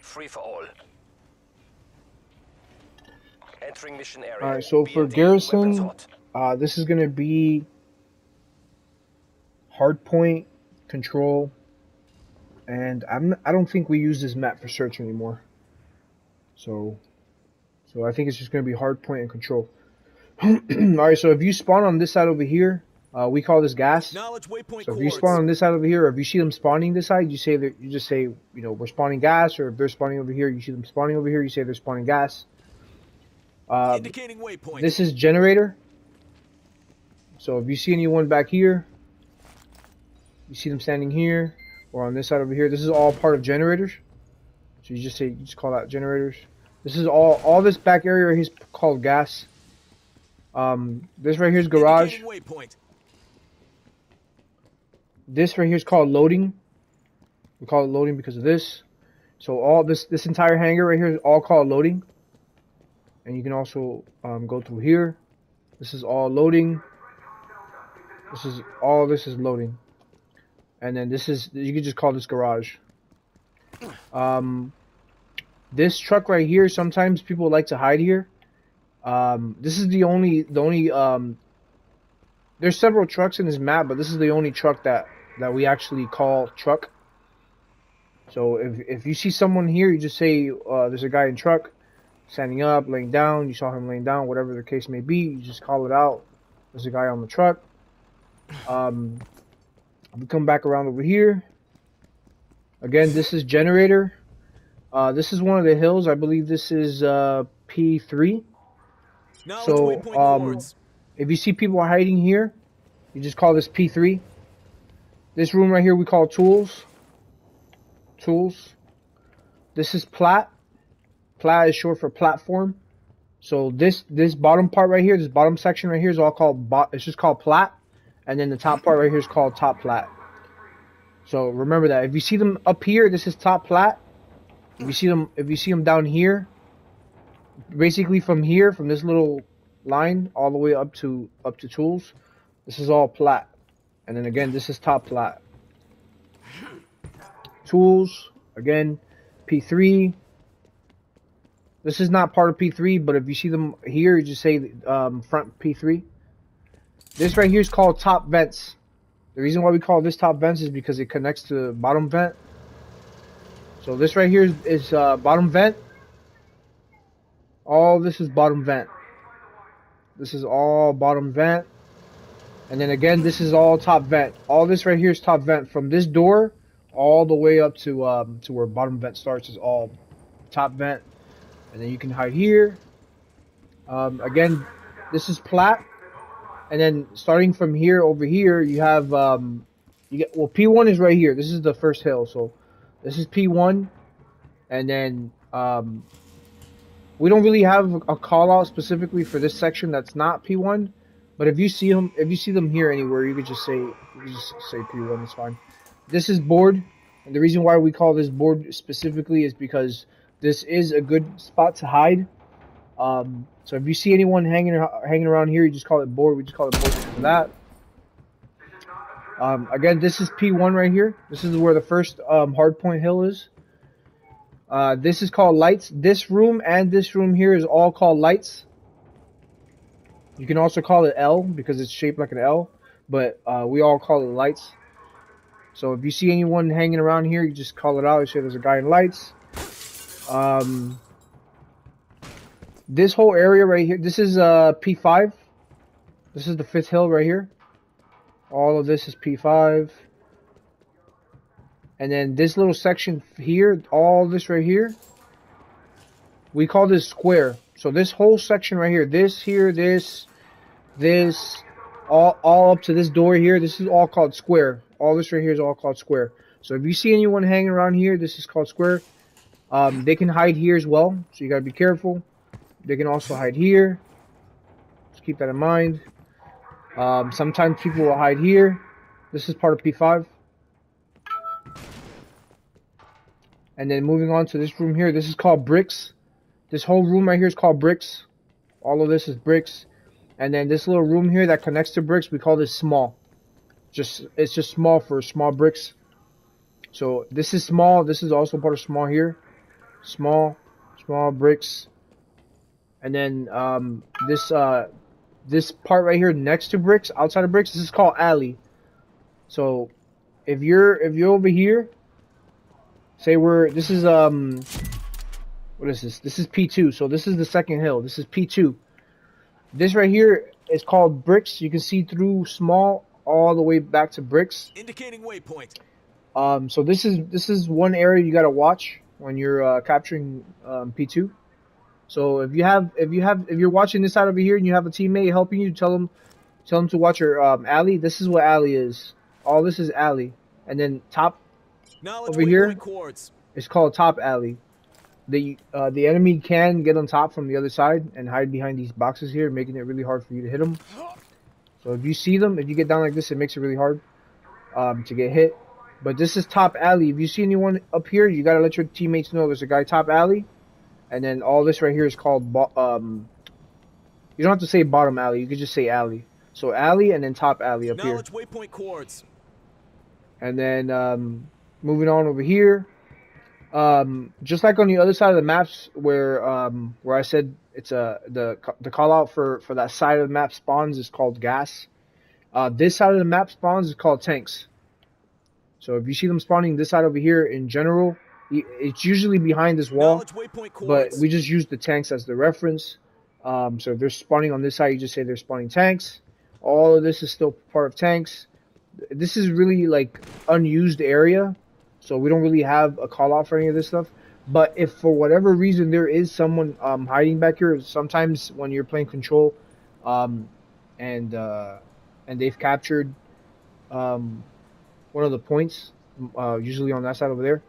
Free for all. Entering mission area. Alright, so for garrison. Uh, this is gonna be hard point control, and I'm I don't think we use this map for search anymore. So, so I think it's just gonna be hard point and control. All right, so if you spawn on this side over here, uh, we call this gas. So if you spawn on this side over here, or if you see them spawning this side, you say that you just say, you know, we're spawning gas, or if they're spawning over here, you see them spawning over here, you say they're spawning gas. Uh, Indicating waypoint. this is generator. So if you see anyone back here, you see them standing here, or on this side over here, this is all part of generators. So you just say, you just call that generators. This is all, all this back area is called gas. Um, this right here is garage. Indicating waypoint. This right here is called loading. We call it loading because of this. So all this this entire hangar right here is all called loading. And you can also um, go through here. This is all loading. This is all this is loading. And then this is you can just call this garage. Um, this truck right here. Sometimes people like to hide here. Um, this is the only the only um, there's several trucks in this map, but this is the only truck that that we actually call truck. So if if you see someone here, you just say uh, there's a guy in truck, standing up, laying down. You saw him laying down, whatever the case may be. You just call it out. There's a guy on the truck. Um, we come back around over here. Again, this is generator. Uh, this is one of the hills. I believe this is uh, P3. Knowledge So, um. If you see people hiding here, you just call this P3. This room right here we call tools. Tools. This is plat. Plat is short for platform. So this this bottom part right here, this bottom section right here is all called bot. It's just called plat, and then the top part right here is called top plat. So remember that. If you see them up here, this is top plat. If you see them, if you see them down here, basically from here, from this little line all the way up to up to tools. This is all plat. And then again, this is top plat. Tools, again, P3. This is not part of P3, but if you see them here, you just say um, front P3. This right here is called top vents. The reason why we call this top vents is because it connects to bottom vent. So this right here is, is uh, bottom vent. All this is bottom vent. This is all bottom vent. And then again, this is all top vent. All this right here is top vent. From this door all the way up to um, to where bottom vent starts is all top vent. And then you can hide here. Um, again, this is plat. And then starting from here over here, you have um, you get well P1 is right here. This is the first hill, so this is P1, and then um, we don't really have a call out specifically for this section that's not P1. But if you see them, if you see them here anywhere, you could just say you could just say P1. It's fine. This is board, and the reason why we call this board specifically is because this is a good spot to hide. Um, so if you see anyone hanging hanging around here, you just call it board. We just call it board for that. Um, again, this is P1 right here. This is where the first um, hardpoint hill is. Uh, this is called lights. This room and this room here is all called lights. You can also call it L because it's shaped like an L, but uh, we all call it lights. So if you see anyone hanging around here, you just call it out. Say there's a guy in lights. Um, this whole area right here, this is uh, P5. This is the fifth hill right here. All of this is P5. And then this little section here, all this right here, we call this square. So this whole section right here, this here, this, this, all, all up to this door here, this is all called square. All this right here is all called square. So if you see anyone hanging around here, this is called square. Um, they can hide here as well, so you gotta be careful. They can also hide here. Just keep that in mind. Um, sometimes people will hide here. This is part of P5. And then moving on to this room here, this is called bricks. This whole room right here is called bricks. All of this is bricks. And then this little room here that connects to bricks, we call this small. Just It's just small for small bricks. So this is small. This is also part of small here. Small, small bricks. And then um, this uh, this part right here next to bricks, outside of bricks, this is called alley. So if you're if you're over here, say we're this is um what is this? This is P2. So this is the second hill. This is P2. This right here is called bricks. You can see through small all the way back to bricks. Indicating waypoint. Um, so this is this is one area you gotta watch when you're uh, capturing um, P2. So if you have if you have if you're watching this side over here and you have a teammate helping you, tell them tell them to watch your um, alley. This is what alley is. All this is alley, and then top Knowledge Over here? waypoint coords. is called top alley. The uh, the enemy can get on top from the other side and hide behind these boxes here, making it really hard for you to hit them. So if you see them, if you get down like this, it makes it really hard um, to get hit. But this is top alley. If you see anyone up here, you gotta let your teammates know there's a guy top alley, and then all this right here is called um. You don't have to say bottom alley. You could just say alley. So alley and then top alley up here. Knowledge waypoint coords. And then um, moving on over here, um, just like on the other side of the maps where um, where I said it's a the the call out for for that side of the map spawns is called gas. Uh, this side of the map spawns is called tanks. So if you see them spawning this side over here in general, it's usually behind this wall but we just use the tanks as the reference. Um, so if they're spawning on this side, you just say they're spawning tanks. All of this is still part of tanks. This is really like unused area, so we don't really have a call out for any of this stuff. But if for whatever reason there is someone um, hiding back here, sometimes when you're playing control, um, and uh, and they've captured um, one of the points, uh, usually on that side over there.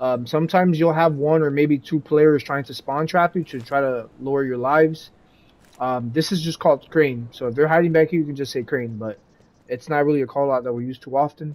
Um, sometimes you'll have one or maybe two players trying to spawn trap you to try to lower your lives. Um, this is just called crane. So if they're hiding back here, you can just say crane, but it's not really a call out that we use too often.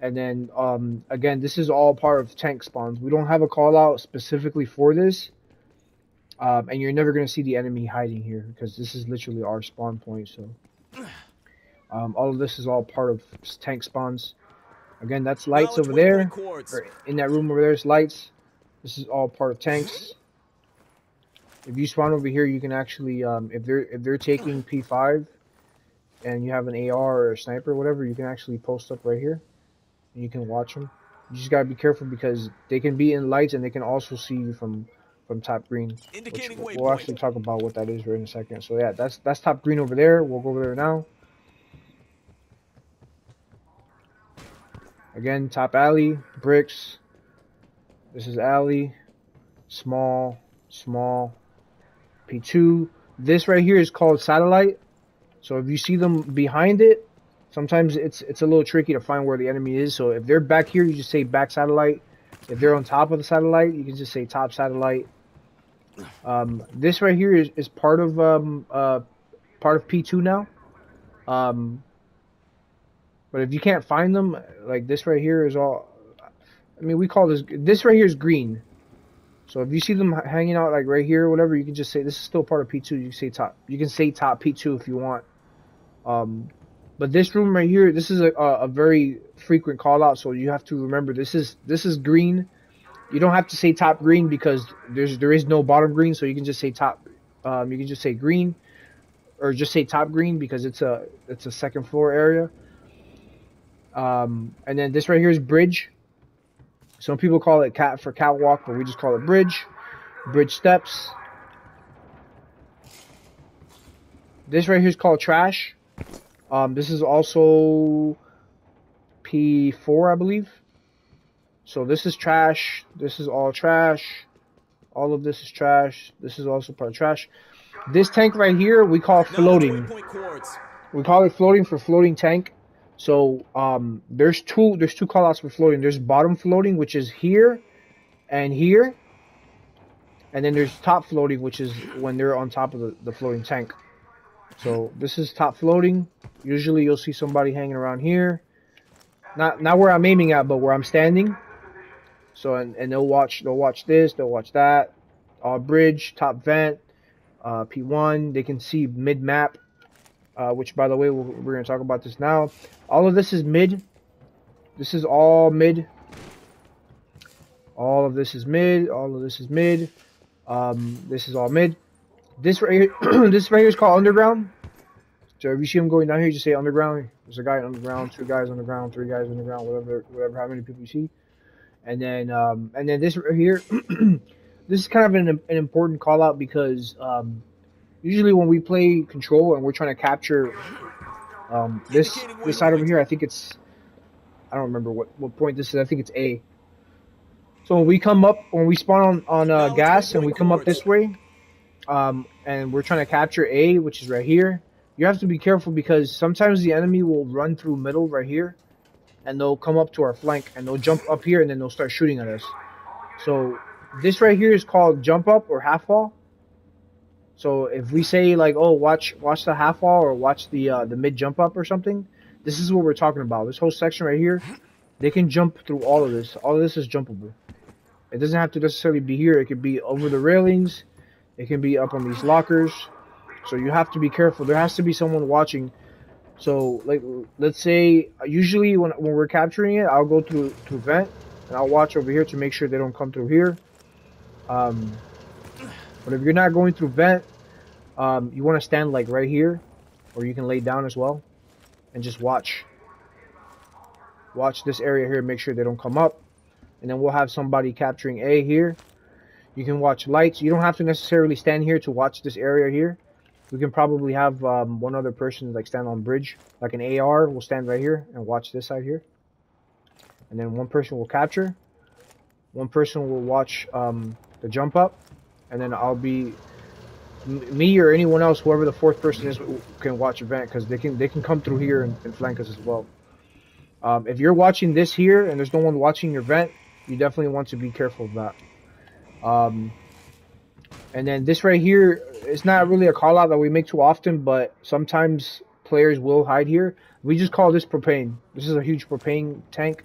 And then um, again, this is all part of tank spawns. We don't have a call out specifically for this. Um, and you're never going to see the enemy hiding here because this is literally our spawn point. So um, all of this is all part of tank spawns. Again, that's lights over there. In that room over there is lights. This is all part of tanks. If you spawn over here, you can actually, um, if they're if they're taking P5, and you have an AR or a sniper or whatever, you can actually post up right here, and you can watch them. You just gotta be careful because they can be in lights and they can also see you from from top green. Which Indicating we'll actually talk about what that is right in a second. So yeah, that's that's top green over there. We'll go over there now. Again, top alley, bricks. This is alley, small, small, P2. This right here is called satellite. So if you see them behind it, sometimes it's it's a little tricky to find where the enemy is. So if they're back here, you just say back satellite. If they're on top of the satellite, you can just say top satellite. Um, this right here is, is part of um, uh, part of P2 now. Um, but if you can't find them, like this right here is all. I mean, we call this this right here is green. So if you see them hanging out like right here or whatever, you can just say this is still part of P2. You can say top. You can say top P2 if you want. Um, but this room right here, this is a, a, very frequent call out. So you have to remember this is this is green. You don't have to say top green because there's there is no bottom green. So you can just say top. Um, you can just say green, or just say top green because it's a it's a second floor area. Um, and then this right here is bridge. Some people call it cat for catwalk, but we just call it bridge. Bridge steps. This right here is called trash. Um, this is also P4, I believe. So this is trash. This is all trash. All of this is trash. This is also part of trash. This tank right here, we call floating. We call it floating for floating tank. So um, there's two there's two callouts for floating. There's bottom floating, which is here and here, and then there's top floating, which is when they're on top of the, the floating tank. So this is top floating. Usually you'll see somebody hanging around here. Not not where I'm aiming at, but where I'm standing. So and, and they'll watch they'll watch this, they'll watch that. Uh, bridge, top vent, uh, P1. They can see mid map uh, which by the way we're, we're going to talk about this now all of this is mid this is all mid All of this is mid. All of this is mid. Um, this is all mid. This right here, this right here is called underground. So if you see him going down here, you just say underground. There's a guy underground, two guys underground, three guys underground, whatever, whatever, how many people you see. And then, um, and then this right here, this is kind of an, an important call out because um, usually when we play control and we're trying to capture um, this this side over here, I think it's I don't remember what what point this is. I think it's A. So when we come up, when we spawn on on uh, gas and we come up this way, um, and we're trying to capture A, which is right here, you have to be careful because sometimes the enemy will run through middle right here, and they'll come up to our flank and they'll jump up here and then they'll start shooting at us. So this right here is called jump up or half wall. So if we say like, oh, watch watch the half wall or watch the uh, the mid jump up or something, this is what we're talking about. This whole section right here, they can jump through all of this. All of this is jumpable. It doesn't have to necessarily be here. It could be over the railings. It can be up on these lockers. So you have to be careful. There has to be someone watching. So like, let's say usually when when we're capturing it, I'll go through to vent and I'll watch over here to make sure they don't come through here. Um, but if you're not going through vent, um, you want to stand like right here, or you can lay down as well, and just watch. Watch this area here, make sure they don't come up, and then we'll have somebody capturing A here. You can watch lights. You don't have to necessarily stand here to watch this area here. We can probably have um, one other person like stand on bridge, like an AR will stand right here and watch this side here. And then one person will capture. One person will watch um, the jump up, and then I'll be me or anyone else, whoever the fourth person is, can watch event because they can they can come through here and, and flank us as well. Um, if you're watching this here and there's no one watching your vent, you definitely want to be careful of that. Um, and then this right here, it's not really a call out that we make too often, but sometimes players will hide here. We just call this propane. This is a huge propane tank.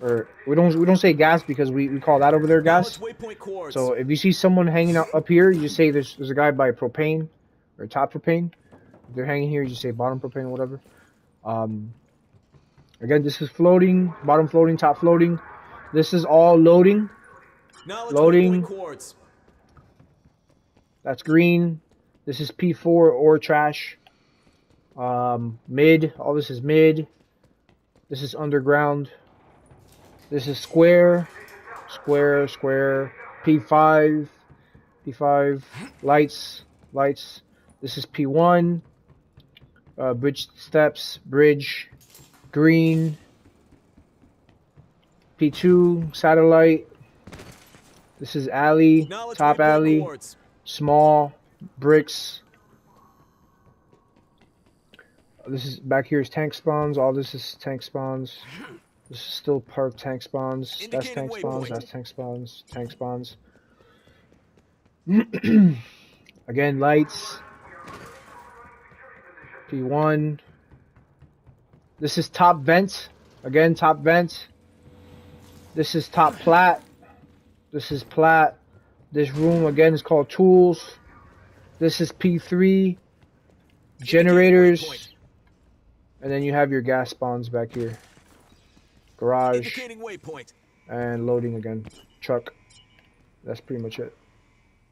Or we don't we don't say gas because we, we call that over there gas. So if you see someone hanging out up here, you just say there's there's a guy by propane or top propane. If they're hanging here, you just say bottom propane or whatever. Um, again, this is floating, bottom floating, top floating. This is all loading. Loading. That's green. This is P4 or trash. Um, mid. All this is mid. This is underground. This is square, square, square, P5, P5, lights, lights. This is P1, uh, bridge steps, bridge, green, P2, satellite. This is alley, top alley, small, bricks. This is back here is tank spawns. All this is tank spawns. This is still park tank spawns. That's tank spawns. That's tank spawns. Tank spawns. Again, lights. P1. This is top vent. Again, top vent. This is top plat. This is plat. This room again is called tools. This is P3. Generators. And then you have your gas spawns back here garage, and loading again. Truck. That's pretty much it.